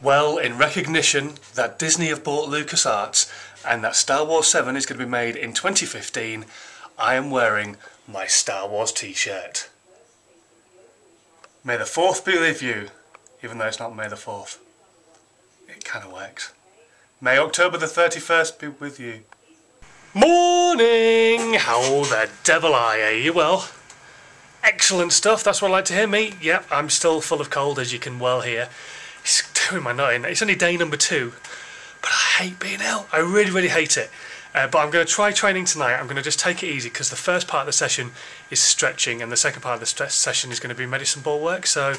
Well, in recognition that Disney have bought LucasArts and that Star Wars 7 is going to be made in 2015, I am wearing my Star Wars t-shirt. May the 4th be with you, even though it's not May the 4th. It kind of works. May October the 31st be with you. Morning! How the devil are you? You well? Excellent stuff, that's what I like to hear, me. Yep, I'm still full of cold, as you can well hear. It's doing my in. It's only day number two, but I hate being ill. I really, really hate it. Uh, but I'm going to try training tonight. I'm going to just take it easy because the first part of the session is stretching, and the second part of the session is going to be medicine ball work. So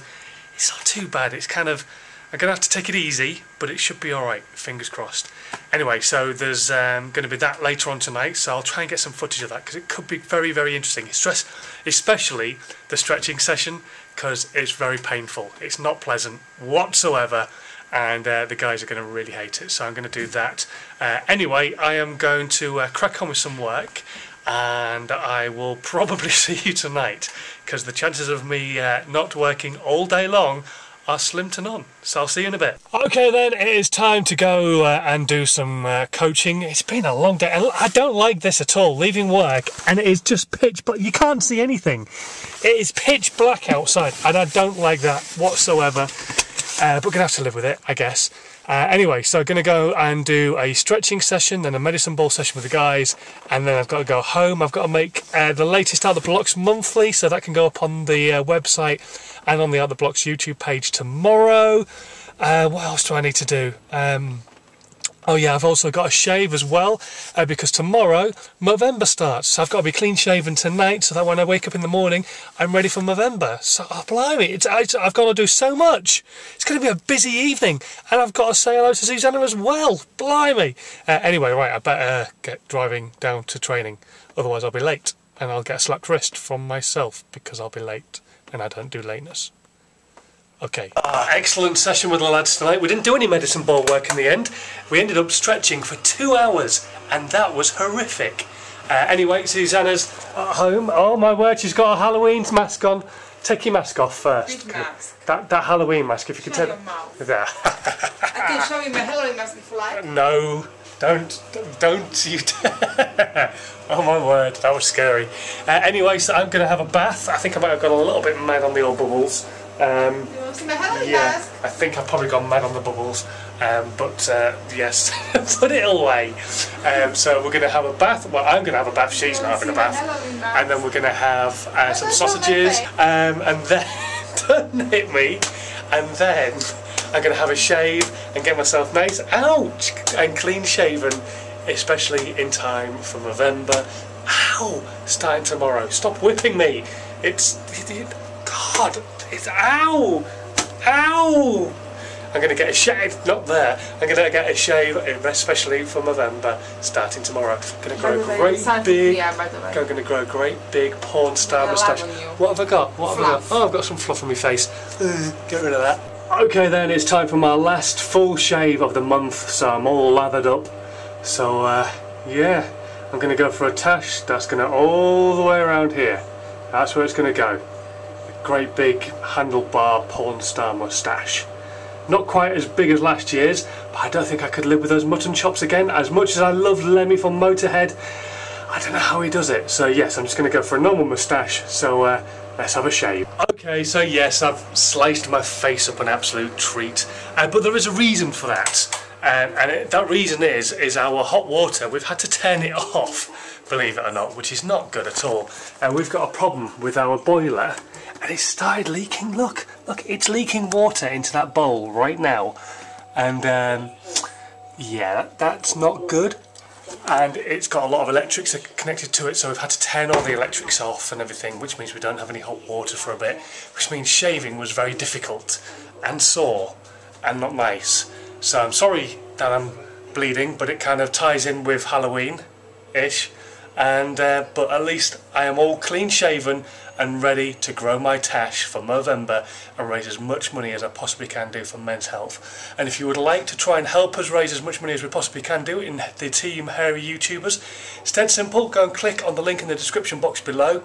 it's not too bad. It's kind of I'm going to have to take it easy, but it should be alright, fingers crossed. Anyway, so there's um, going to be that later on tonight, so I'll try and get some footage of that because it could be very, very interesting. Stress, especially the stretching session, because it's very painful. It's not pleasant whatsoever, and uh, the guys are going to really hate it, so I'm going to do that. Uh, anyway, I am going to uh, crack on with some work, and I will probably see you tonight because the chances of me uh, not working all day long are slim to none. So I'll see you in a bit. Okay then, it is time to go uh, and do some uh, coaching. It's been a long day. I don't like this at all, leaving work and it is just pitch black. You can't see anything. It is pitch black outside and I don't like that whatsoever. Uh, but to have to live with it, I guess. Uh, anyway, so I'm going to go and do a stretching session, then a medicine ball session with the guys, and then I've got to go home. I've got to make uh, the latest Out the Blocks monthly, so that can go up on the uh, website and on the Out the Blocks YouTube page tomorrow. Uh, what else do I need to do? Um, Oh yeah, I've also got a shave as well uh, because tomorrow Movember starts. So I've got to be clean shaven tonight so that when I wake up in the morning, I'm ready for Movember. So oh, blimey, it's, I, have got to do so much. It's going to be a busy evening, and I've got to say hello to Zuzana as well. Blimey. Uh, anyway, right, I better get driving down to training, otherwise I'll be late, and I'll get a slapped wrist from myself because I'll be late, and I don't do lateness. Okay. Uh, excellent session with the lads tonight. We didn't do any medicine ball work in the end. We ended up stretching for two hours, and that was horrific. Uh, anyway, Zuzana's at home. Oh my word, she's got a Halloween mask on. Take your mask off first. mask? That, that Halloween mask, if you could take it. There. I can show you my Halloween mask if you like. No, don't, don't you. oh my word, that was scary. Uh, anyway, so I'm going to have a bath. I think I might have got a little bit mad on the old bubbles. Um, yeah, I think I've probably gone mad on the bubbles, um, but uh, yes, put it away. Um, so we're going to have a bath. Well, I'm going to have a bath. She's not having a bath, and then we're going to have uh, some sausages, um, and then don't hit me, and then I'm going to have a shave and get myself nice, ouch, and clean shaven, especially in time for Movember. Ow! Starting tomorrow. Stop whipping me. It's God. It's ow! Ow! I'm going to get a shave, not there, I'm going to get a shave, especially for Movember, starting tomorrow. I'm going to grow a great big, yeah, I'm going to grow a great big porn star moustache. What have I got? What have I got? Oh, I've got some fluff on my face. Get rid of that. Okay then, it's time for my last full shave of the month, so I'm all lathered up. So, uh, yeah, I'm going to go for a tash that's going to all the way around here. That's where it's going to go great big handlebar porn star moustache. Not quite as big as last year's, but I don't think I could live with those mutton chops again. As much as I love Lemmy from Motorhead, I don't know how he does it. So yes, I'm just going to go for a normal moustache. So uh, let's have a shave. Okay, so yes, I've sliced my face up an absolute treat. Uh, but there is a reason for that. Um, and it, that reason is, is our hot water, we've had to turn it off, believe it or not, which is not good at all. And we've got a problem with our boiler and it started leaking. Look, look, it's leaking water into that bowl right now. And um, yeah, that's not good. And it's got a lot of electrics connected to it, so we've had to turn all the electrics off and everything, which means we don't have any hot water for a bit, which means shaving was very difficult and sore and not nice. So I'm sorry that I'm bleeding, but it kind of ties in with Halloween-ish. and uh, but at least I am all clean shaven and ready to grow my tash for Movember and raise as much money as I possibly can do for men's health. And if you would like to try and help us raise as much money as we possibly can do in the Team Hairy YouTubers, it's dead simple. Go and click on the link in the description box below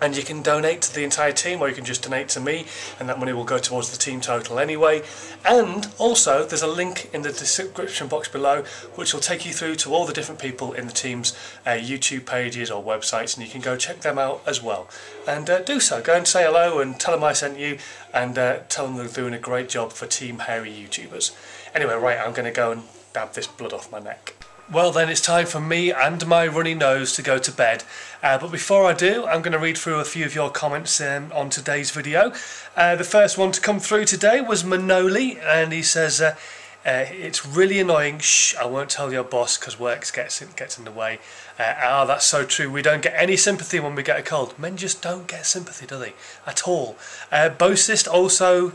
and you can donate to the entire team or you can just donate to me and that money will go towards the team total anyway. And also there's a link in the description box below which will take you through to all the different people in the team's uh, YouTube pages or websites and you can go check them out as well. And uh, do so. Go and say hello and tell them I sent you and uh, tell them they're doing a great job for Team Hairy YouTubers. Anyway right I'm going to go and dab this blood off my neck well then it's time for me and my runny nose to go to bed. Uh, but before I do, I'm going to read through a few of your comments um, on today's video. Uh, the first one to come through today was Manoli and he says, uh, uh it's really annoying, shh, I won't tell your boss because work gets in, gets in the way. Uh, ah, that's so true, we don't get any sympathy when we get a cold. Men just don't get sympathy, do they? At all. Uh, Bossist also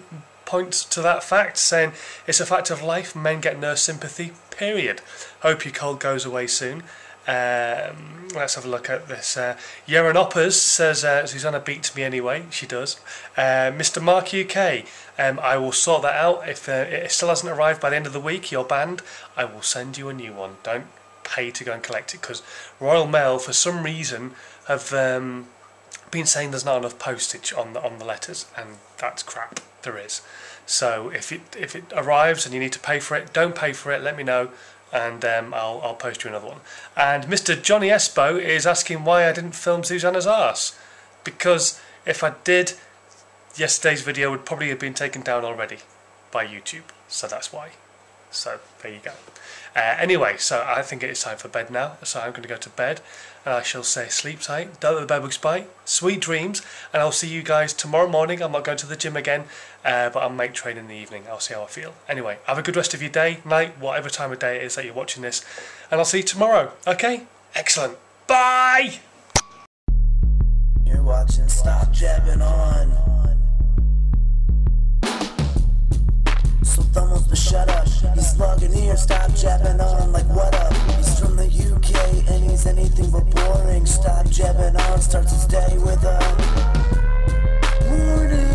points to that fact, saying it's a fact of life, men get no sympathy, period. Hope your cold goes away soon. Um, let's have a look at this. Uh, Oppers says uh, Zuzana beats me anyway. She does. Uh, Mr. Mark UK, um, I will sort that out. If uh, it still hasn't arrived by the end of the week, you're banned. I will send you a new one. Don't pay to go and collect it because Royal Mail, for some reason, have um, been saying there's not enough postage on the on the letters, and that's crap. There is. So if it if it arrives and you need to pay for it, don't pay for it. Let me know and um, I'll, I'll post you another one. And Mr. Johnny Espo is asking why I didn't film Zuzana's arse. Because if I did, yesterday's video would probably have been taken down already by YouTube. So that's why. So there you go. Uh, anyway, so I think it is time for bed now. So I'm going to go to bed and I shall say sleep tight, don't let the bedbugs bite, sweet dreams, and I'll see you guys tomorrow morning. I'm not going to the gym again, uh, but I'll make train in the evening. I'll see how I feel. Anyway, have a good rest of your day, night, whatever time of day it is that you're watching this, and I'll see you tomorrow. Okay? Excellent. Bye! You're watching Stop Jabbaing On. but shut up. He's slugging here, stop jabbaing on like what up. He's from the UK and he's anything but boring. Stop jabbaing on, starts his day with a warning.